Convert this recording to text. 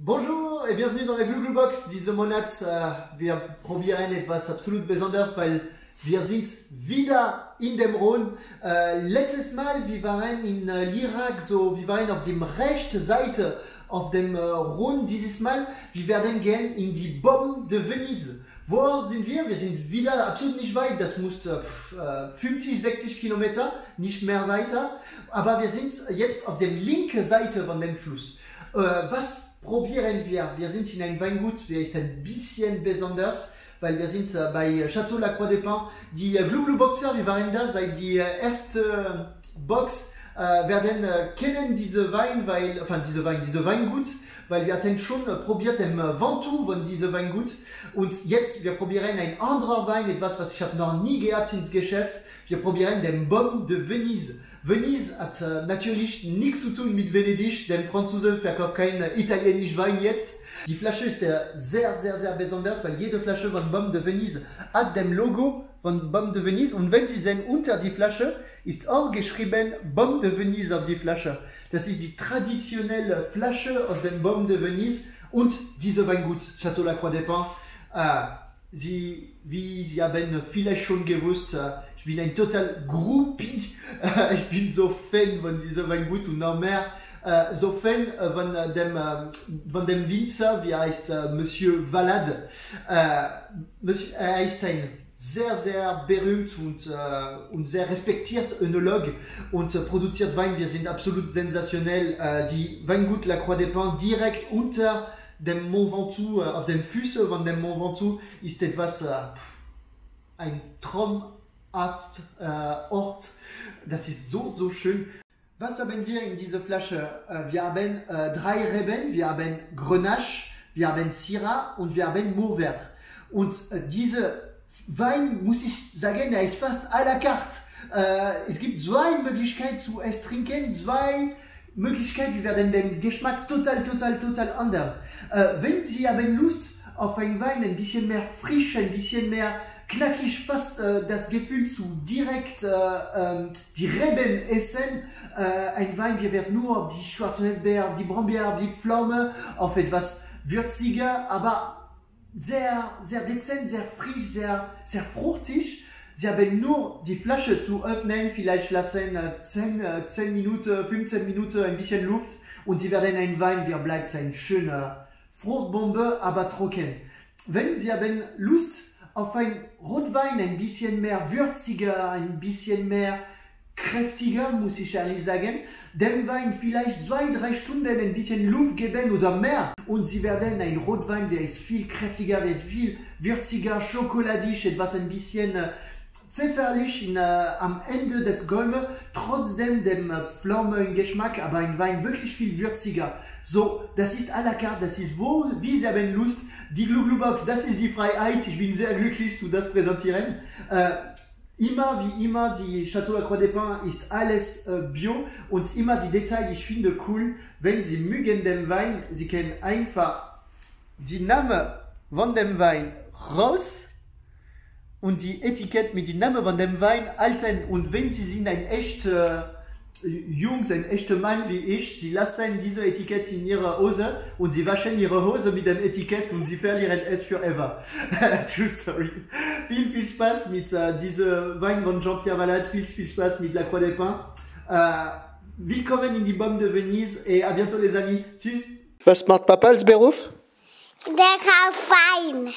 Bonjour et bienvenue dans la Glue Box diese Monat. Äh, wir probieren etwas absolut Besonderes, weil wir sind wieder in dem Rhône. Äh, letztes Mal, wir waren in äh, Irak, so, wir waren auf dem rechten Seite auf dem äh, Rhône. Dieses Mal, wir werden gehen in die Bombe de Venise. Wo sind wir? Wir sind wieder absolut nicht weit. Das muss äh, 50, 60 Kilometer, nicht mehr weiter. Aber wir sind jetzt auf der linken Seite von dem Fluss. Äh, was probieren wir. Wir sind in einem Weingut, der ist ein bisschen besonders, weil wir sind äh, bei Château La Croix des Pins. Die äh, Glue Glue Boxer, wir waren da seit die äh, Box, äh, werden äh, kennen diese Wein, weil, enfin diese Wein, diese Weingut, weil wir hatten schon äh, probiert den äh, Ventoux von diesem Weingut und jetzt wir probieren ein anderer Wein, etwas was ich habe noch nie gehabt ins Geschäft. Wir probieren den Baume de Venise. Venise hat äh, natürlich nichts zu tun mit Venedig, denn Franzose verkauft kein äh, italienisch Wein jetzt. Die Flasche ist sehr, sehr, sehr besonders, weil jede Flasche von Baume de Venise hat dem Logo von Baume de Venise und wenn Sie sehen, unter die Flasche ist auch geschrieben Baume de Venise auf die Flasche. Das ist die traditionelle Flasche aus dem Baume de Venise und diese Weingut, Château La Croix des Pins. Äh, Sie, wie Sie haben vielleicht schon gewusst, äh, ich bin ein total Groupie. Ich bin so Fan von diesem Weingut und noch mehr äh, so Fan äh, von, dem, äh, von dem Winzer, wie heißt äh, Monsieur Valade. Äh, Monsieur, er ist ein sehr, sehr berühmt und, äh, und sehr respektiert Önolog und äh, produziert Wein. Wir sind absolut sensationell. Äh, die Weingut La Croix des Pins direkt unter dem Mont Ventoux, äh, auf den Füßen von dem Mont Ventoux, ist etwas, äh, ein traumhaft äh, Ort. Das ist so, so schön. Was haben wir in dieser Flasche? Äh, wir haben äh, drei Reben, wir haben Grenache, wir haben Syrah und wir haben Mauvert. Und äh, diese Wein, muss ich sagen, er ist fast à la carte. Es gibt zwei Möglichkeiten zu es trinken, zwei Möglichkeiten, wir werden den Geschmack total, total, total ändern. Wenn Sie haben Lust auf einen Wein ein bisschen mehr frisch, ein bisschen mehr knackig, fast äh, das Gefühl zu direkt äh, äh, die Reben essen, äh, ein Wein, wir werden nur die Schwarzenbeer, die Brombeer, die Pflaume, auf etwas würziger, aber sehr, sehr dezent, sehr frisch, sehr, sehr fruchtig. Sie haben nur die Flasche zu öffnen, vielleicht lassen äh, 10, äh, 10 Minuten, 15 Minuten ein bisschen Luft und Sie werden ein Wein, der bleibt ein schöner Fruchtbombe, aber trocken. Wenn Sie haben Lust auf ein Rotwein, ein bisschen mehr würziger, ein bisschen mehr kräftiger, muss ich ehrlich sagen, dem Wein vielleicht zwei, drei Stunden ein bisschen Luft geben oder mehr. Und Sie werden ein Rotwein, der ist viel kräftiger, der ist viel würziger, schokoladig, etwas ein bisschen pfefferlich in, äh, am Ende des Gaumes, trotzdem dem äh, Pflaumengeschmack, aber ein Wein wirklich viel würziger. So, das ist à la carte, das ist wo, wie Sie haben Lust, die Glue Box, das ist die Freiheit, ich bin sehr glücklich zu das präsentieren. Äh, Immer wie immer, die Château La Croix des Pins ist alles äh, bio und immer die Details, ich finde cool, wenn Sie mögen den Wein, Sie können einfach die Name von dem Wein raus und die Etikett mit dem Namen von dem Wein halten und wenn Sie sind ein echter äh, Jungs, ein echter Mann wie ich, Sie lassen diese Etikett in Ihrer Hose und Sie waschen Ihre Hose mit dem Etikett und Sie verlieren es forever. True story. Viel, viel Spaß mit äh, diesem Wein von Jean-Pierre Valade, viel, viel Spaß mit La Croix des Pins. Äh, willkommen in die Bombe de Venise et à bientôt les amis. Tschüss. Was macht Papa als Beruf? Der kauft Wein.